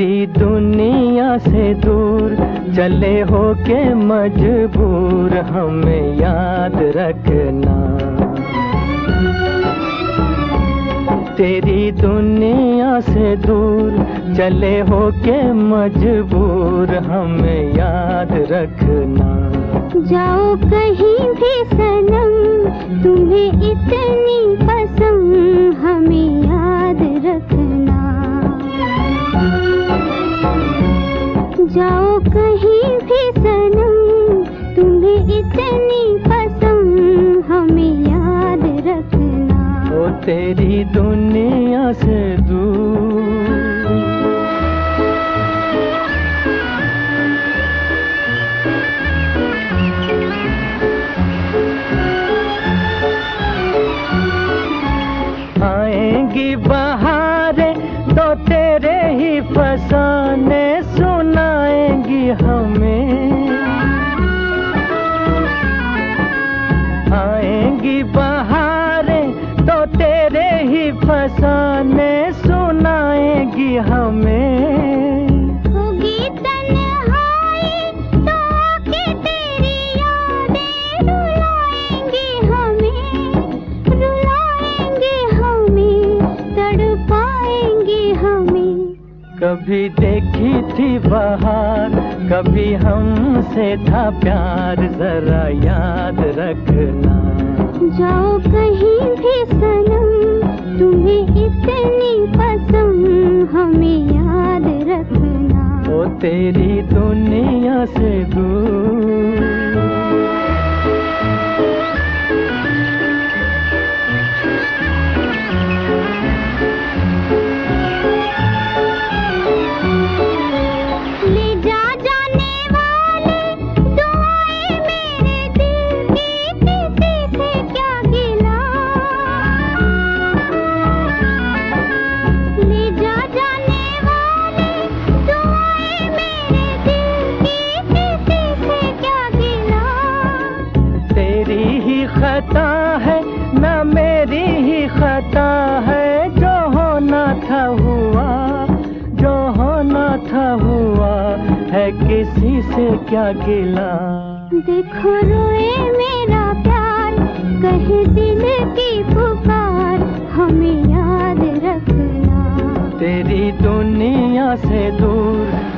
دنیا سے دور چلے ہو کے مجبور ہمیں یاد رکھنا۔ تیری دنیا سے دور چلے ہو کے مجبور ہمیں یاد رکھنا۔ جاؤ کہیں بھی سنم، تمہیں اتنی جاؤ کہیں بھی سنم تمہیں اتنی پسند، ہمیں یاد رکھنا۔ وہ تیری دنیا سے دور۔ آئیں گی بہاریں تو تیرے ہی فسانے۔ سنائیں گی ہمیں۔ ہوگی تو کے تیری یادیں رلائیں گے ہمیں۔ رلائیں گے ہمیں تڑپائیں گے ہمیں۔ کبھی دیکھی تھی بہار کبھی ہم سے تھا پیار ذرا یاد رکھنا۔ جاؤ کہیں بھی سنم تیری دنیا سے دور تیری ہی خطا ہے، نہ میری ہی خطا ہے۔ جو ہونا تھا ہوا، جو ہونا تھا ہوا، ہے کسی سے کیا گلا؟ دیکھو روئے میرا پیار کہیں دل کی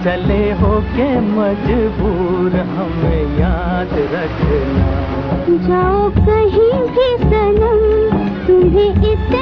چلے ہو کے مجبور ہمیں یاد رکھنا۔ جاؤ کہیں بھی سنم تمہیں اتنے